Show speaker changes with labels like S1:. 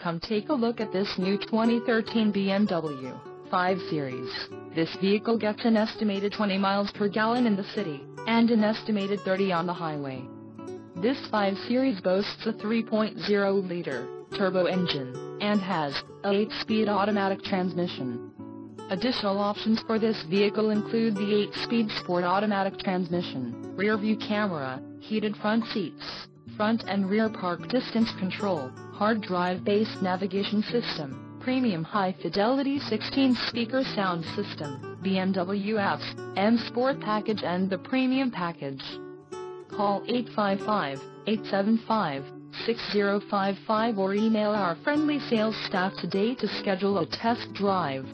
S1: Come take a look at this new 2013 BMW 5 Series. This vehicle gets an estimated 20 miles per gallon in the city, and an estimated 30 on the highway. This 5 Series boasts a 3.0-liter turbo engine, and has a 8-speed automatic transmission. Additional options for this vehicle include the 8-speed sport automatic transmission, rear view camera, heated front seats, front and rear park distance control, hard drive-based navigation system, premium high-fidelity 16-speaker sound system, BMW F, M Sport package and the premium package. Call 855-875-6055 or email our friendly sales staff today to schedule a test drive.